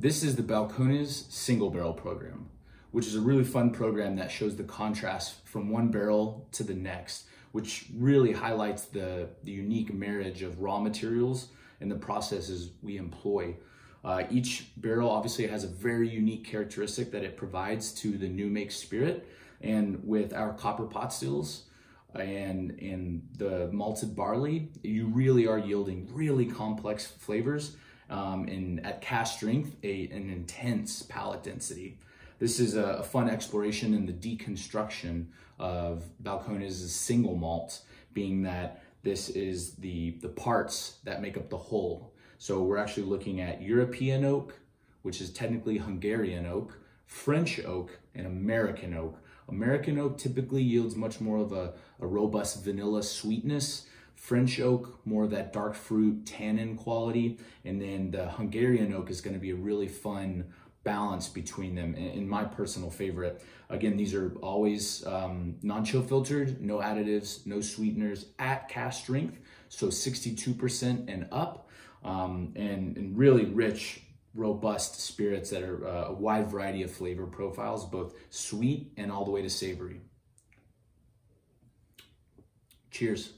This is the Balcones single barrel program, which is a really fun program that shows the contrast from one barrel to the next, which really highlights the, the unique marriage of raw materials and the processes we employ. Uh, each barrel obviously has a very unique characteristic that it provides to the new make spirit. And with our copper pot stills and, and the malted barley, you really are yielding really complex flavors um, and at cask strength, a, an intense palate density. This is a, a fun exploration in the deconstruction of Balcones' single malt, being that this is the, the parts that make up the whole. So we're actually looking at European oak, which is technically Hungarian oak, French oak, and American oak. American oak typically yields much more of a, a robust vanilla sweetness. French oak, more of that dark fruit tannin quality. And then the Hungarian oak is gonna be a really fun balance between them in my personal favorite. Again, these are always um, non-chill filtered, no additives, no sweeteners at cask strength. So 62% and up um, and, and really rich robust spirits that are uh, a wide variety of flavor profiles, both sweet and all the way to savory. Cheers.